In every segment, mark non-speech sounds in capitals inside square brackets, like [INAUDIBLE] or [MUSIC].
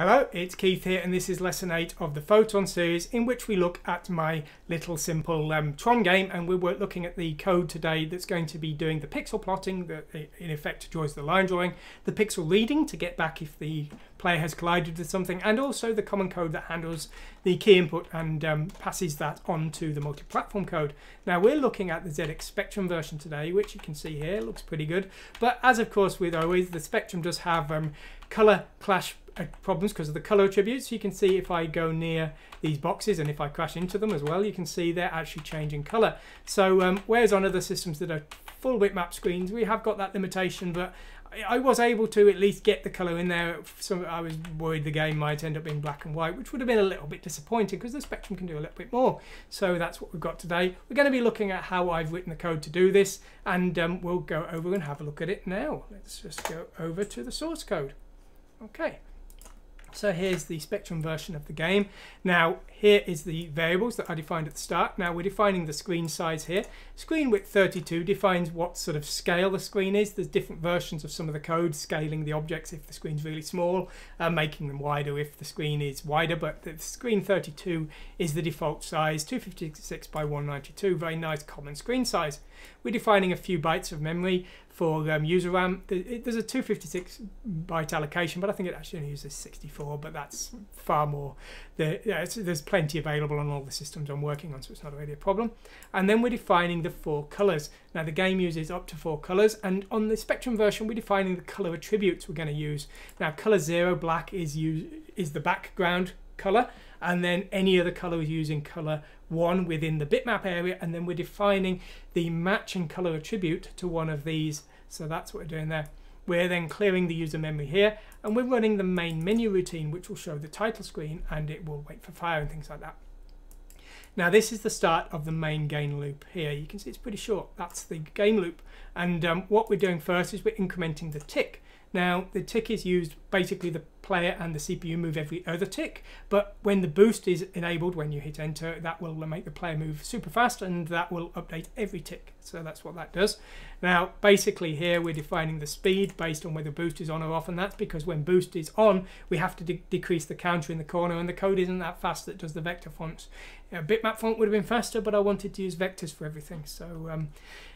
Hello, it's Keith here, and this is lesson 8 of the Photon series, in which we look at my little simple um, Tron game, and we're looking at the code today that's going to be doing the pixel plotting, that in effect draws the line drawing, the pixel reading to get back if the player has collided with something, and also the common code that handles the key input and um, passes that on to the multi-platform code. Now we're looking at the ZX Spectrum version today, which you can see here, looks pretty good, but as of course with always, the Spectrum does have um, color clash problems because of the color attributes. You can see if I go near these boxes and if I crash into them as well, you can see they're actually changing color. So um, whereas on other systems that are full bitmap screens, we have got that limitation, but I was able to at least get the colour in there. So I was worried the game might end up being black and white, which would have been a little bit disappointing because the Spectrum can do a little bit more. So that's what we've got today. We're going to be looking at how I've written the code to do this, and um, we'll go over and have a look at it now. Let's just go over to the source code. Okay. So here's the Spectrum version of the game. Now here is the variables that I defined at the start. Now we're defining the screen size here. Screen width 32 defines what sort of scale the screen is. There's different versions of some of the code scaling the objects if the screen's really small, uh, making them wider if the screen is wider, but the screen 32 is the default size, 256 by 192, very nice common screen size. We're defining a few bytes of memory for um, user RAM. There's a 256 byte allocation, but I think it actually only uses 64, but that's far more. yeah, there's plenty available on all the systems I'm working on, so it's not really a problem. And then we're defining the four colors. Now the game uses up to four colors, and on the Spectrum version, we're defining the color attributes we're going to use. Now color zero, black, is, use, is the background color, and then any other color is using color one within the bitmap area, and then we're defining the matching color attribute to one of these so that's what we're doing there. We're then clearing the user memory here and we're running the main menu routine which will show the title screen and it will wait for fire and things like that. Now this is the start of the main game loop here. You can see it's pretty short. That's the game loop. And um, what we're doing first is we're incrementing the tick. Now the tick is used basically the player and the CPU move every other tick but when the boost is enabled when you hit enter that will make the player move super fast and that will update every tick. So that's what that does. Now basically here we're defining the speed based on whether boost is on or off and that's because when boost is on we have to de decrease the counter in the corner and the code isn't that fast that does the vector fonts. Know, bitmap font would have been faster but I wanted to use vectors for everything so um,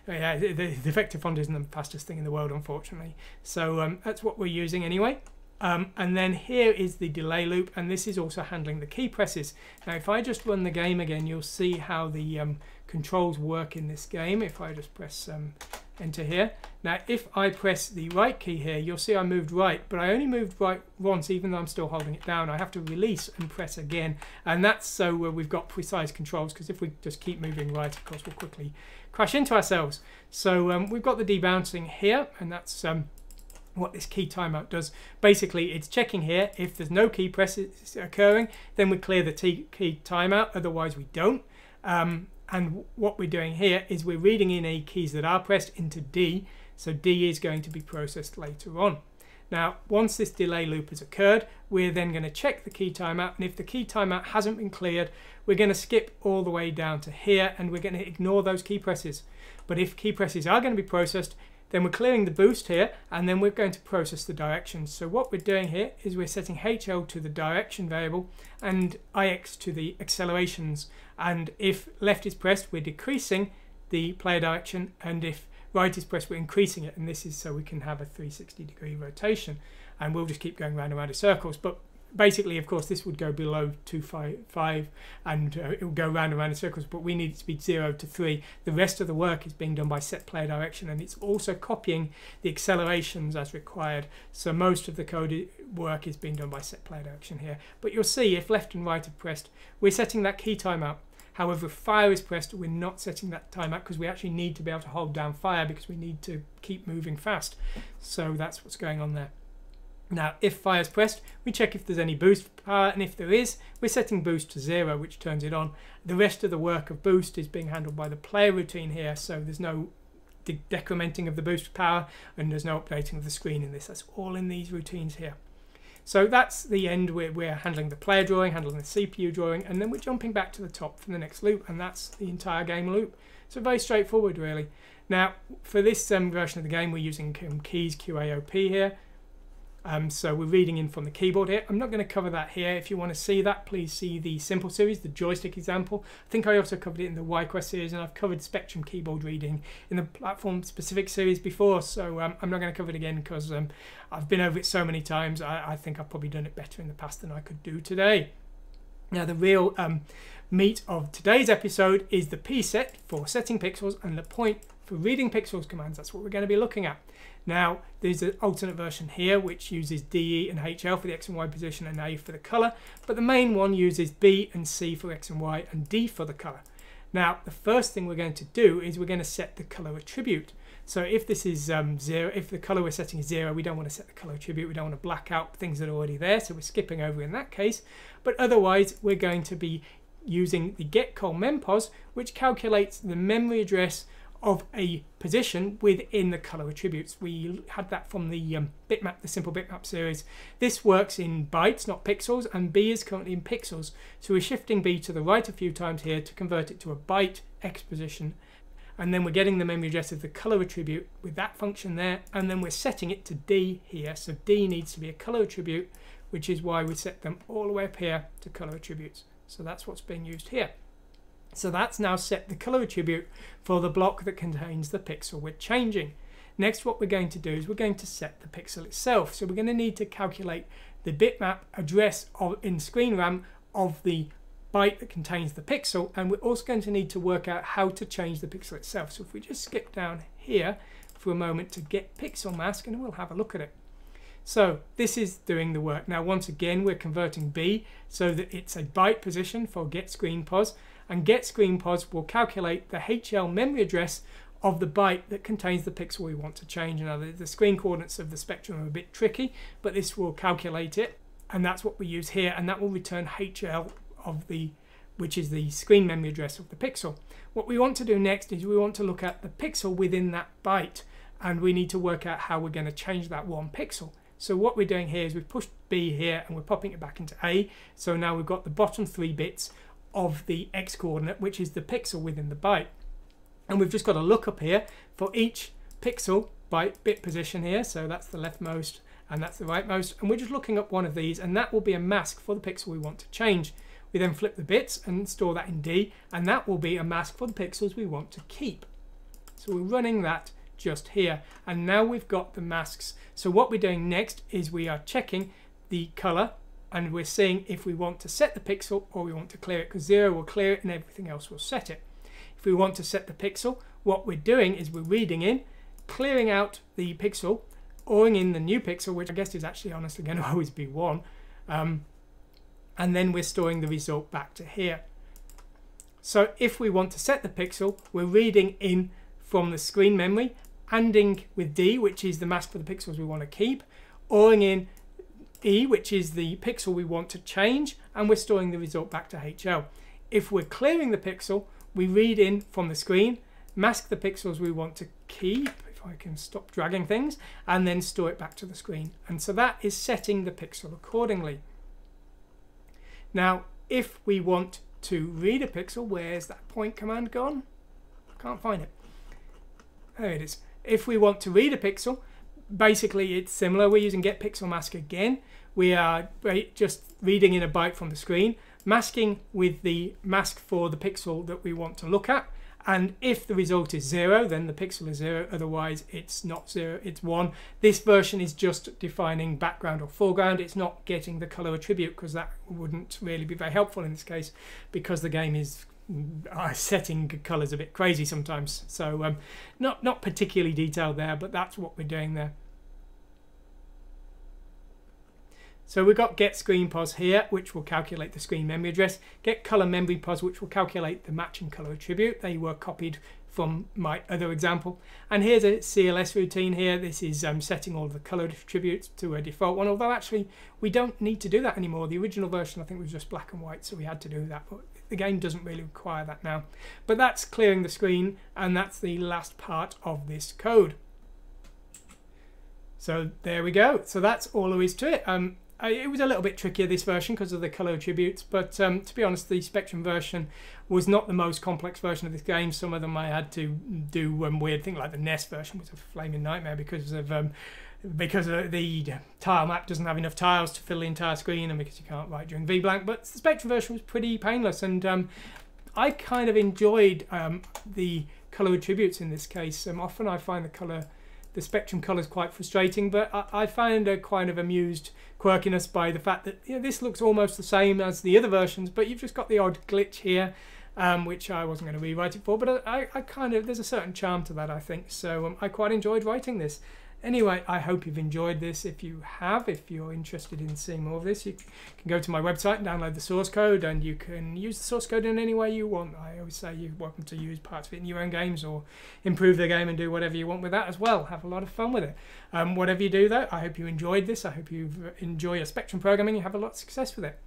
yeah the, the, vector font isn't the fastest thing in the world unfortunately. So um, that's what we're using anyway um, and then here is the delay loop, and this is also handling the key presses. Now, if I just run the game again, you'll see how the um, controls work in this game. If I just press um, enter here. Now, if I press the right key here, you'll see I moved right, but I only moved right once, even though I'm still holding it down. I have to release and press again, and that's so uh, we've got precise controls, because if we just keep moving right, of course, we'll quickly crash into ourselves. So um, we've got the debouncing here, and that's um, what this key timeout does. Basically, it's checking here. If there's no key presses occurring, then we clear the key timeout. Otherwise, we don't. Um, and what we're doing here is we're reading in a keys that are pressed into D. So D is going to be processed later on. Now, once this delay loop has occurred, we're then going to check the key timeout. And if the key timeout hasn't been cleared, we're going to skip all the way down to here and we're going to ignore those key presses. But if key presses are going to be processed, then we're clearing the boost here, and then we're going to process the directions. So what we're doing here is we're setting HL to the direction variable and IX to the accelerations. And if left is pressed, we're decreasing the player direction, and if right is pressed, we're increasing it. And this is so we can have a 360 degree rotation. And we'll just keep going round and round in circles. But basically, of course, this would go below 255 and uh, it will go round and round in circles, but we need it to be 0 to 3. The rest of the work is being done by set player direction and it's also copying the accelerations as required. So most of the code work is being done by set player direction here. But you'll see if left and right are pressed, we're setting that key timeout. However, if fire is pressed, we're not setting that timeout because we actually need to be able to hold down fire because we need to keep moving fast. So that's what's going on there. Now, if fire is pressed, we check if there's any boost power, and if there is, we're setting boost to zero, which turns it on. The rest of the work of boost is being handled by the player routine here, so there's no de decrementing of the boost power, and there's no updating of the screen in this. That's all in these routines here. So that's the end where we're handling the player drawing, handling the CPU drawing, and then we're jumping back to the top for the next loop, and that's the entire game loop. So very straightforward, really. Now, for this um, version of the game, we're using um, keys QAOP here Um, so we're reading in from the keyboard here. I'm not going to cover that here. If you want to see that, please see the simple series, the joystick example. I think I also covered it in the YQuest series, and I've covered Spectrum keyboard reading in the platform specific series before. So um, I'm not going to cover it again because um, I've been over it so many times. I, I, think I've probably done it better in the past than I could do today. Now the real um, meat of today's episode is the PSET for setting pixels and the point for reading pixels commands. That's what we're going to be looking at. Now, there's an alternate version here which uses DE and HL for the X and Y position and A for the color, but the main one uses B and C for X and Y and D for the color. Now, the first thing we're going to do is we're going to set the color attribute. So if this is um, zero, if the color we're setting is zero, we don't want to set the color attribute. We don't want to black out things that are already there. So we're skipping over in that case. But otherwise, we're going to be using the get mempos, which calculates the memory address of a position within the color attributes. We had that from the um, bitmap, the simple bitmap series. This works in bytes, not pixels, and B is currently in pixels. So we're shifting B to the right a few times here to convert it to a byte X position. And then we're getting the memory address of the color attribute with that function there. And then we're setting it to D here. So D needs to be a color attribute, which is why we set them all the way up here to color attributes. So that's what's being used here. So that's now set the color attribute for the block that contains the pixel we're changing. Next what we're going to do is we're going to set the pixel itself. So we're going to need to calculate the bitmap address of, in screen RAM of the byte that contains the pixel and we're also going to need to work out how to change the pixel itself. So if we just skip down here for a moment to get pixel mask and we'll have a look at it. So this is doing the work. Now once again we're converting B so that it's a byte position for get screen pos and get screen pos will calculate the HL memory address of the byte that contains the pixel we want to change. Now the, the screen coordinates of the spectrum are a bit tricky, but this will calculate it, and that's what we use here, and that will return HL of the which is the screen memory address of the pixel. What we want to do next is we want to look at the pixel within that byte, and we need to work out how we're going to change that one pixel. So what we're doing here is we've pushed B here and we're popping it back into A. So now we've got the bottom three bits of the x coordinate, which is the pixel within the byte. And we've just got a lookup here for each pixel byte bit position here. So that's the leftmost and that's the rightmost. And we're just looking up one of these and that will be a mask for the pixel we want to change. We then flip the bits and store that in D and that will be a mask for the pixels we want to keep. So we're running that just here. And now we've got the masks. So what we're doing next is we are checking the color and we're seeing if we want to set the pixel or we want to clear it because 0 will clear it and everything else will set it. If we want to set the pixel, what we're doing is we're reading in, clearing out the pixel, oring in the new pixel, which I guess is actually honestly going [LAUGHS] to always be 1, um, and then we're storing the result back to here. So if we want to set the pixel, we're reading in from the screen memory, ANDing with D, which is the mask for the pixels we want to keep, oring in E, which is the pixel we want to change, and we're storing the result back to HL. If we're clearing the pixel, we read in from the screen, mask the pixels we want to keep, if I can stop dragging things, and then store it back to the screen. And so that is setting the pixel accordingly. Now, if we want to read a pixel, where's that point command gone? I can't find it. There it is. If we want to read a pixel, basically it's similar. We're using get pixel mask again. We are just reading in a byte from the screen, masking with the mask for the pixel that we want to look at. And if the result is zero, then the pixel is zero. Otherwise, it's not zero, it's one. This version is just defining background or foreground. It's not getting the color attribute because that wouldn't really be very helpful in this case because the game is uh, setting colors a bit crazy sometimes. So um, not not particularly detailed there, but that's what we're doing there. So we've got get screen pos here, which will calculate the screen memory address. Get color memory pos, which will calculate the matching color attribute. They were copied from my other example. And here's a CLS routine here. This is um, setting all the color attributes to a default one, although actually we don't need to do that anymore. The original version I think was just black and white, so we had to do that. But the game doesn't really require that now. But that's clearing the screen and that's the last part of this code. So there we go. So that's all there is to it. Um, it was a little bit trickier this version because of the color attributes, but um, to be honest, the Spectrum version was not the most complex version of this game. Some of them I had to do um, weird things, like the NES version was a flaming nightmare because of um, because uh, the tile map doesn't have enough tiles to fill the entire screen and because you can't write during VBlank. But the Spectrum version was pretty painless and um, I kind of enjoyed um, the color attributes in this case. Um, often I find the color, the Spectrum color is quite frustrating, but I, I find a kind of amused quirkiness by the fact that you know, this looks almost the same as the other versions, but you've just got the odd glitch here. Um, which I wasn't going to rewrite it for, but I, I kind of there's a certain charm to that I think. So um, I quite enjoyed writing this. Anyway, I hope you've enjoyed this. If you have, if you're interested in seeing more of this, you can go to my website and download the source code, and you can use the source code in any way you want. I always say you're welcome to use parts of it in your own games or improve the game and do whatever you want with that as well. Have a lot of fun with it. Um, whatever you do, though, I hope you enjoyed this. I hope you enjoy your Spectrum programming. You have a lot of success with it.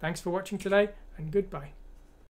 Thanks for watching today, and goodbye.